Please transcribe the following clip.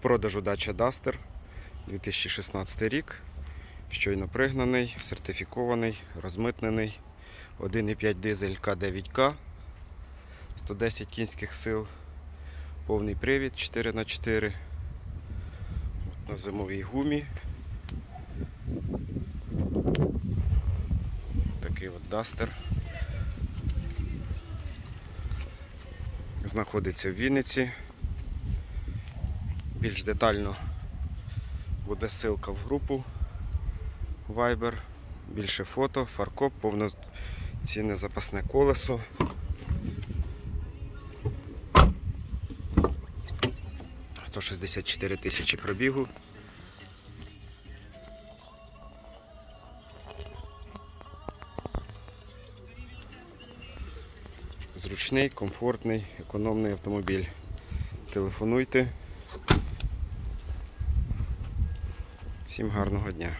продажу дача Duster 2016 рік. Щойно пригнаний, сертифікований, розмитнений. 1,5 дизель К9К, 110 кінських сил, повний привід 4х4. От на зимовій гумі. Такий от Duster. Знаходиться в Вінниці. Більш детально буде ссылка в групу Viber. Більше фото, фаркоп, повноцінне запасне колесо. Сто шістдесят чотири тисячі пробігу. Зручний, комфортний, економний автомобіль. Телефонуйте. Всім гарного дня.